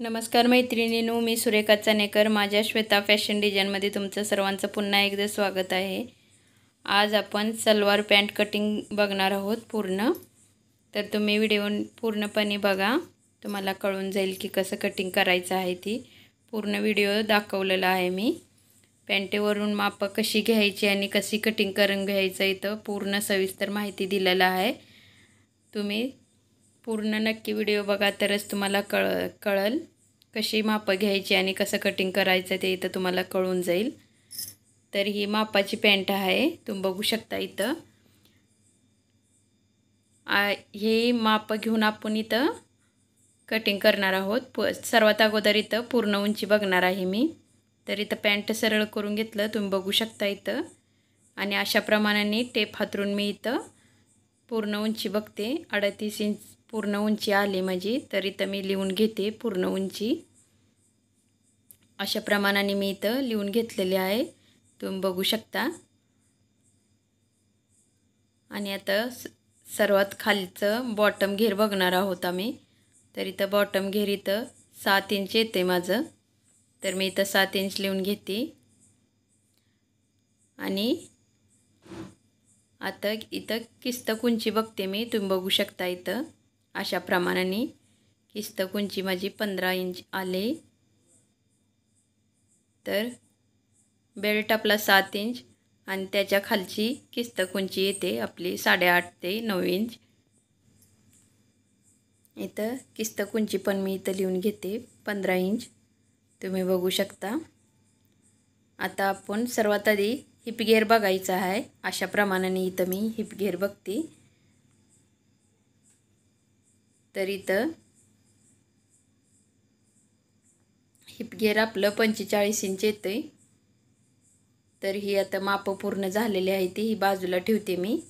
नमस्कार मैत्रिणींनो मी सुरेखा चनेकर माझ्या श्वेता फॅशन डिझाईनमध्ये तुमचं सर्वांचं पुन्हा एकदा स्वागत आहे. आज आपण सलवार पॅन्ट कटिंग बघणार आहोत पूर्ण. तर तुम्ही व्हिडिओ पूर्णपणे बघा. तुम्हाला कळून जाईल की कसं कटिंग करायचं आहे ती. पूर्ण व्हिडिओ दाखवलेला आहे मी. पॅन्टेवरून मापं कशी घ्यायची आणि कशी कटिंग करून घ्यायचं इथं पूर्ण सविस्तर माहिती दिलेलं आहे. तुम्ही पूर्ण नक्की व्हिडिओ बघा तरच तुम्हाला कळ कळल कशी मापं घ्यायची आणि कसं कटिंग करायचं ते इथं तुम्हाला कळून जाईल. तर ही मापाची पॅन्ट आहे तुम्ही बघू शकता इथं. हे मापं घेऊन आपण इथं कटिंग करणार आहोत. प सर्वात अगोदर इथं पूर्ण उंची बघणार आहे मी. तर इथं पॅन्ट सरळ करून घेतलं तुम्ही बघू शकता इथं. आणि अशा प्रमाणाने टेप हातरून मी इथं पूर्ण उंची बघते अडतीस इंच पूर्ण उंची आली माझी तर इथं मी लिहून घेते पूर्ण उंची. अशा प्रमाणाने मी इथं लिहून घेतलेली आहे. तुम्ही बघू शकता. आणि आता सर्वात खालचं बॉटम घेर बघणार आहोत आम्ही. तर इथं बॉटम घेर इथं सात इंच येते माझं. तर मी इथं सात इंच लिहून घेते. आणि आता इथं किस्त कुंची बघते मी. तुम्ही बघू शकता इथं. अशा प्रमाणाने किस्त कुंची माझी पंधरा इंच आले. तर बेल्ट आपला सात इंच आणि त्याच्या खालची किस्त कुंची येते? आपली साडेआठ ते नऊ इंच. इथं किस्त कुंची पण मी इथं लिहून घेते पंधरा इंच. तुम्ही बघू शकता. आता आपण सर्वात आधी हिपगेअर बघायचा आहे. अशा प्रमाणाने इथं मी हिपगेअर बघते. तर इथं हिपगेर आपलं पंचेचाळीस इंच येतं आहे तर ही आता मापं पूर्ण झालेली आहे ती ही बाजूला ठेवते मी.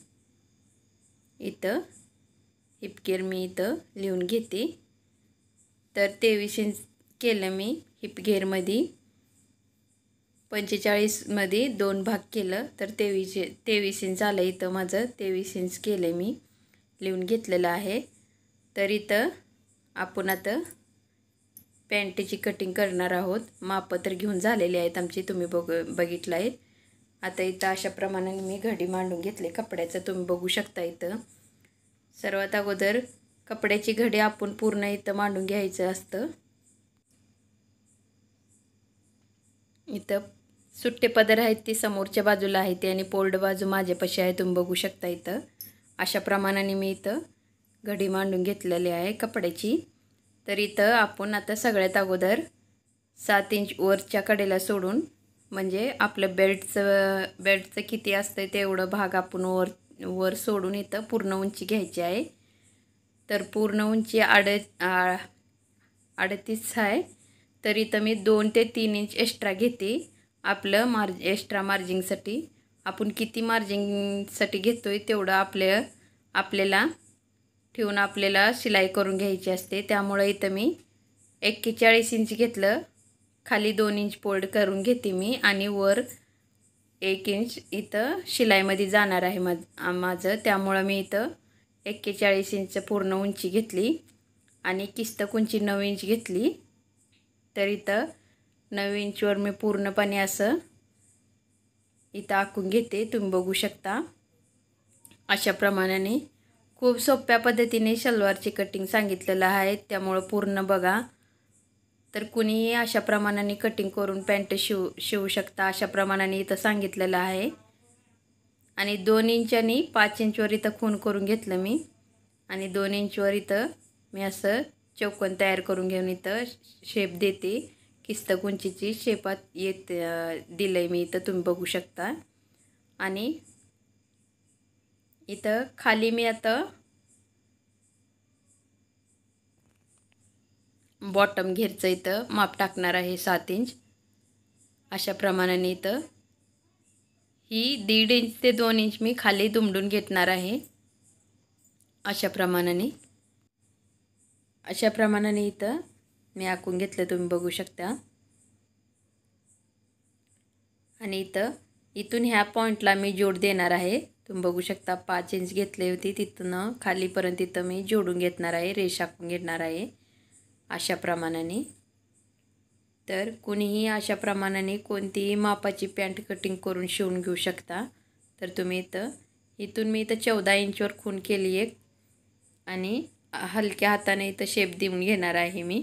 इथं हिपगेर मी इथं लिहून घेते. तर तेवीस इंच केलं मी हिपगेरमध्ये पंचेचाळीसमध्ये दोन भाग केलं तर तेवीस तेवीस इंच आलं इथं माझं तेवीस इंच केलं मी. लिहून घेतलेलं आहे. तर इथं आपण आता पॅन्टची कटिंग करणार आहोत. मापं तर घेऊन झालेली आहेत आमची तुम्ही बघ बघितलं आहेत आता इथं अशा प्रमाणाने मी घडी मांडून घेतले कपड्याचं तुम्ही बघू शकता इथं. सर्वात अगोदर कपड्याची घडी आपण पूर्ण इथं मांडून घ्यायचं असतं. इथं सुट्टे पदर आहेत ती समोरच्या बाजूला आहे ती आणि पोल्ड बाजू माझ्यापाशी आहे तुम्ही बघू शकता इथं. अशा प्रमाणाने मी इथं घडी मांडून घेतलेली आहे कपड्याची. तर इथं आपण आता सगळ्यात अगोदर सात इंच वरच्या कडेला सोडून म्हणजे आपलं बेल्टचं बेल्टचं किती असतं तेवढं भाग आपण वर वर सोडून इथं पूर्ण उंची घ्यायची आहे. तर पूर्ण उंची आड अडतीस आहे. तर इथं मी दोन ते तीन इंच एक्स्ट्रा घेते. आपलं मार्ज एक्स्ट्रा मार्जिंगसाठी. आपण किती मार्जिंगसाठी घेतो आहे तेवढं आपल्या आपल्याला ठेवून आपल्याला शिलाई करून घ्यायची असते. त्यामुळं इथं मी एक्केचाळीस इंच घेतलं. खाली दोन इंच फोल्ड करून घेते मी आणि वर एक इंच इथं शिलाईमध्ये जाणार आहे मा माझं. त्यामुळं मी इथं एक्केचाळीस इंच पूर्ण उंची घेतली आणि किस्तक उंची नऊ इंच घेतली. तर इथं नऊ इंचवर मी पूर्णपणे असं इथं आखून घेते. तुम्ही बघू शकता. अशा प्रमाणाने खूप सोप्या पद्धतीने शलवारची कटिंग सांगितलेलं आहे. त्यामुळं पूर्ण बघा. तर कुणीही अशा प्रमाणाने कटिंग करून पॅन्ट शिव शिवू शकता अशा प्रमाणाने इथं सांगितलेलं आहे. आणि दोन इंचानी पाच इंचवर इथं खून करून घेतलं मी. आणि दोन इंचवर इथं मी असं चौकोन तयार करून घेऊन इथं शेप देते. किस्त कुंचीची शेपात येत दिलं आहे मी इथं तुम्ही बघू शकता. आणि इथं खाली मी आता बॉटम घेरचं इथं माप टाकणार आहे सात इंच. अशा प्रमाणाने इथं ही दीड इंच ते दोन इंच मी खाली दुमडून घेतणार आहे. अशा प्रमाणाने. अशा प्रमाणाने इथं मी आखून घेतलं तुम्ही बघू शकता. आणि इथं इथून ह्या पॉईंटला मी जोड देणार आहे. तुम्ही बघू शकता पाच इंच घेतली होती. तिथून खालीपर्यंत इथं मी जोडून घेतणार आहे रेष घेणार आहे अशा प्रमाणाने. तर कुणीही अशा प्रमाणाने कोणतीही मापाची पॅन्ट कटिंग करून शिवून घेऊ शकता. तर तुम्ही इथं इथून मी इथं चौदा इंचवर खून केली एक. आणि हलक्या हाताने इथं शेप देऊन घेणार आहे मी.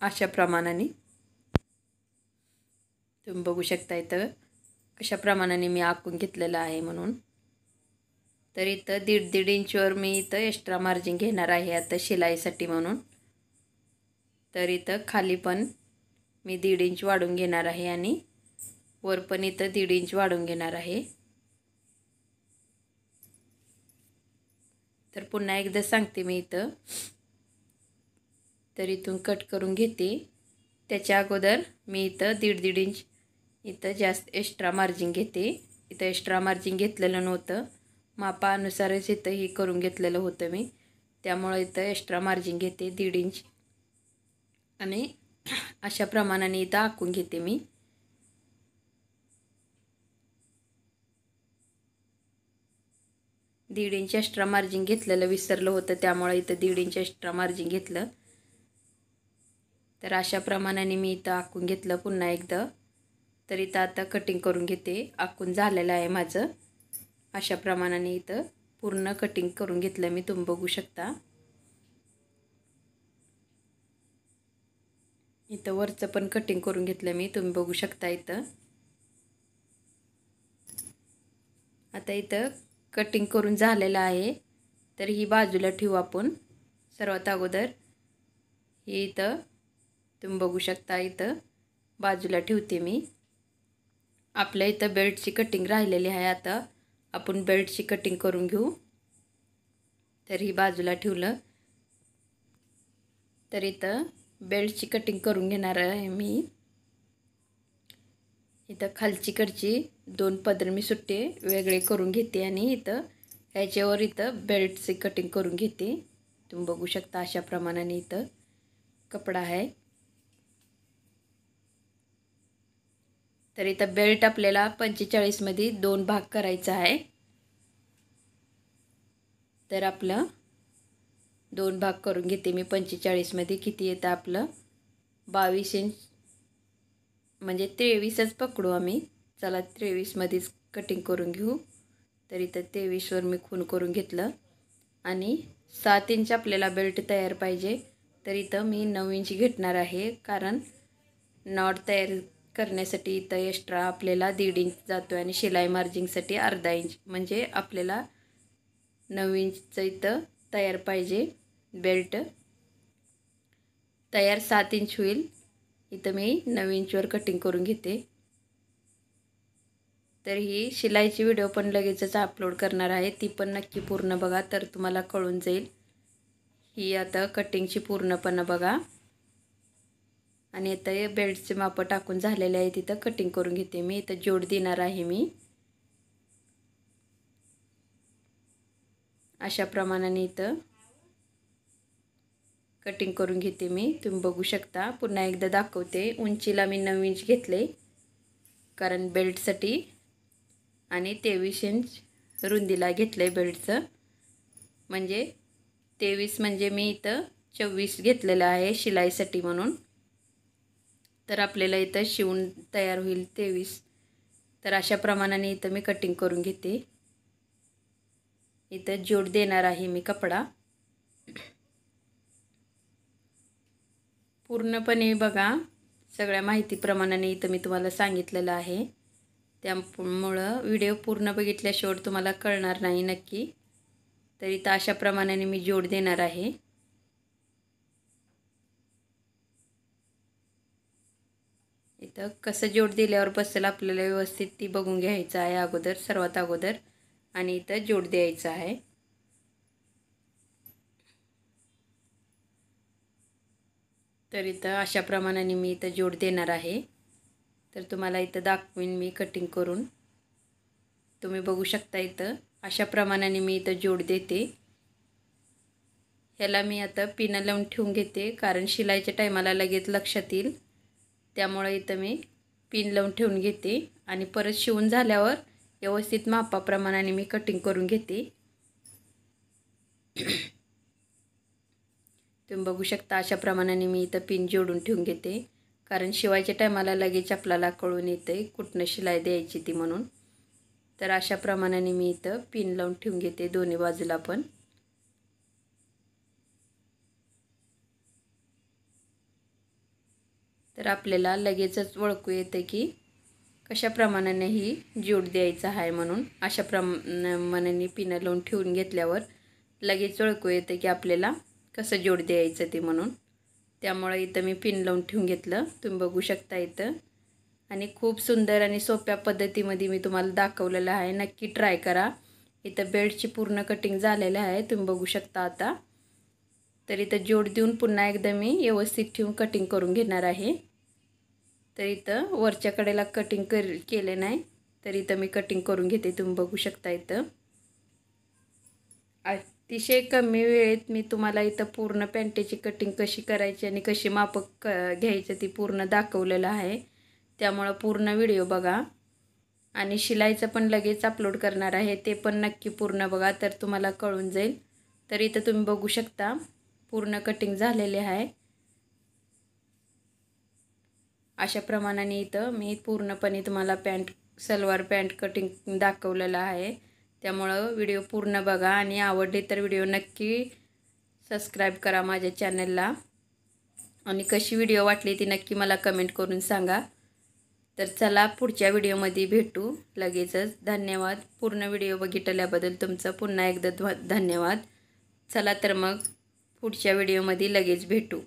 अशा प्रमाणाने. तुम्ही बघू शकता इथं कशा प्रमाणाने मी आखून घेतलेलं आहे म्हणून. तर इथं दीड दीड इंचवर मी इथं एक्स्ट्रा मार्जिन घेणार आहे आता शिलाईसाठी म्हणून. तर इथं खाली पण मी दीड इंच वाढून घेणार आहे आणि वर पण इथं दीड इंच वाढून घेणार आहे. तर पुन्हा एकदा सांगते मी इथं. तर इथून कट करून घेते. त्याच्या अगोदर मी इथं दीड दीड इंच इथं जास्त एक्स्ट्रा मार्जिन घेते. इथं एक्स्ट्रा मार्जिन घेतलेलं नव्हतं. मापानुसारच इथं हे करून घेतलेलं होतं मी. त्यामुळं इथं एक्स्ट्रा मार्जिन घेते दीड इंच आणि अशा प्रमाणाने इथं आखून घेते मी. दीड इंच एक्स्ट्रा मार्जिन घेतलेलं विसरलं होतं त्यामुळं इथं दीड इंच एक्स्ट्रा मार्जिन घेतलं. तर अशा प्रमाणाने मी इथं आखून घेतलं पुन्हा एकदा. तर इथं आता कटिंग करून घेते. आखून झालेलं आहे माझं. अशा प्रमाणाने इथं पूर्ण कटिंग करून घेतलं मी. तुम्ही बघू शकता. इथं वरचं पण कटिंग करून घेतलं मी. तुम्ही बघू शकता इथं. आता इथं कटिंग करून झालेलं आहे. तर ही बाजूला ठेवू आपण. सर्वात अगोदर ही इथं तुम्ही बघू शकता इथं. बाजूला ठेवते मी. आपल्या इथं बेल्टची कटिंग राहिलेली आहे आता. आपण बेल्टची कटिंग करून घेऊ. तर ही बाजूला ठेवलं. तर इथं बेल्टची कटिंग करून घेणार आहे मी. इथं खालचीकडची दोन पदर मी सुट्टे वेगळे करून घेते आणि इथं ह्याच्यावर इथं बेल्टची कटिंग करून घेते. तुम्ही बघू शकता अशा प्रमाणाने इथं कपडा आहे. तर इथं बेल्ट आपल्याला पंचेचाळीसमध्ये दोन भाग करायचा आहे. तर आपलं दोन भाग करून घेते मी. पंचेचाळीसमध्ये किती येतं आपलं? बावीस इंच म्हणजे तेवीसच पकडू आम्ही. चला तेवीसमध्येच कटिंग करून घेऊ. तर इथं तेवीसवर मी खून करून घेतलं. आणि सात इंच आपल्याला बेल्ट तयार पाहिजे. तर इथं मी नऊ इंच घेतणार आहे. कारण नॉट तयार करण्यासाठी इथं एक्स्ट्रा आपल्याला दीड इंच जातो आहे आणि शिलाई मार्जिंगसाठी अर्धा इंच म्हणजे आपल्याला नऊ इंचचं इथं तयार पाहिजे बेल्ट तयार सात इंच होईल. इथं मी नऊ इंचवर कटिंग करून घेते. तर ही शिलाईची व्हिडिओ पण लगेचच अपलोड करणार आहे. ती पण नक्की पूर्ण बघा तर तुम्हाला कळून जाईल. ही आता कटिंगची पूर्णपणा बघा. आणि आता हे बेल्टचे मापं टाकून झालेले आहे तिथं कटिंग करून घेते मी. इथं जोड देणार आहे मी. अशा प्रमाणाने इथं कटिंग करून घेते मी. तुम्ही बघू शकता. पुन्हा एकदा दाखवते. उंचीला मी नऊ इंच घेतले. कारण बेल्टसाठी. आणि तेवीस इंच रुंदीला घेतलं आहे बेल्टचं. म्हणजे तेवीस म्हणजे मी इथं चोवीस घेतलेलं आहे शिलाईसाठी म्हणून. तर आपल्याला इथं शिवून तयार होईल तेवीस. तर अशा प्रमाणाने इथं मी कटिंग करून घेते. इथं जोड देणार आहे मी कपडा. पूर्णपणे बघा सगळ्या माहितीप्रमाणाने इथं मी तुम्हाला सांगितलेलं आहे. त्यामुळं व्हिडिओ पूर्ण बघितल्याशिवाय तुम्हाला कळणार नाही नक्की. तर इथं अशा प्रमाणाने मी जोड देणार आहे. तर कसं जोड दिल्यावर बसेल आपल्याला व्यवस्थित ती बघून घ्यायचं आहे अगोदर सर्वात अगोदर. आणि इथं जोड द्यायचं आहे. तर इथं अशा प्रमाणाने मी इथं जोड देणार आहे. तर तुम्हाला इथं दाखवीन मी कटिंग करून. तुम्ही बघू शकता इथं अशा प्रमाणाने मी इथं जोड देते. ह्याला मी आता पिनं लावून ठेवून घेते कारण शिलाईच्या टायमाला लगेच लक्षात येईल. त्यामुळे इथं मी पिन लावून ठेवून घेते आणि परत शिवून झाल्यावर व्यवस्थित मापाप्रमाणाने मी कटिंग करून घेते. तुम्ही बघू शकता अशा प्रमाणाने मी इथं पिन जोडून ठेवून घेते. कारण शिवायच्या टायमाला लगेच आपल्याला कळून येते कुठनं शिलाई द्यायची ती म्हणून. तर अशा प्रमाणाने मी इथं पिन लावून ठेवून घेते दोन्ही बाजूला पण. तर आपल्याला लगेचच ओळखू येते की कशा प्रमाणाने ही जोड द्यायचा आहे म्हणून. अशा प्रमाणाने पिनं लावून ठेवून घेतल्यावर लगेच ओळखू येते की आपल्याला कसं जोड द्यायचं ते म्हणून. त्यामुळं इथं मी पिन लावून ठेवून घेतलं. तुम्ही बघू शकता इथं. आणि खूप सुंदर आणि सोप्या पद्धतीमध्ये मी तुम्हाला दाखवलेलं आहे. नक्की ट्राय करा. इथं बेल्टची पूर्ण कटिंग झालेलं आहे. तुम्ही बघू शकता आता. तर इथं जोड देऊन पुन्हा एकदा मी व्यवस्थित ठेवून कटिंग करून घेणार आहे. तर इथं वरच्या कडेला कटिंग कर केले नाही. तर इथं मी कटिंग करून घेते तुम्ही बघू शकता इथं. अतिशय कमी वेळेत मी तुम्हाला इथं पूर्ण पॅन्टेची कटिंग कशी करायची आणि कशी मापक क घ्यायचं ती पूर्ण दाखवलेलं आहे. त्यामुळं पूर्ण व्हिडिओ बघा. आणि शिलाईचं पण लगेच अपलोड करणार आहे ते पण नक्की पूर्ण बघा तर तुम्हाला कळून जाईल. तर इथं तुम्ही बघू शकता पूर्ण कटिंग झालेले आहे. अशा प्रमाणाने इथं मी पूर्णपणे तुम्हाला पॅन्ट सलवार पॅन्ट कटिंग दाखवलेलं आहे. त्यामुळं व्हिडिओ पूर्ण बघा आणि आवडले तर व्हिडिओ नक्की सबस्क्राईब करा माझ्या चॅनलला. आणि कशी व्हिडिओ वाटली ती नक्की मला कमेंट करून सांगा. तर चला पुढच्या व्हिडिओमध्ये भेटू. लगेचच धन्यवाद. पूर्ण व्हिडिओ बघितल्याबद्दल तुमचं पुन्हा एकदा धन्यवाद. चला तर मग पुढच्या व्हिडिओमध्ये लगेच भेटू.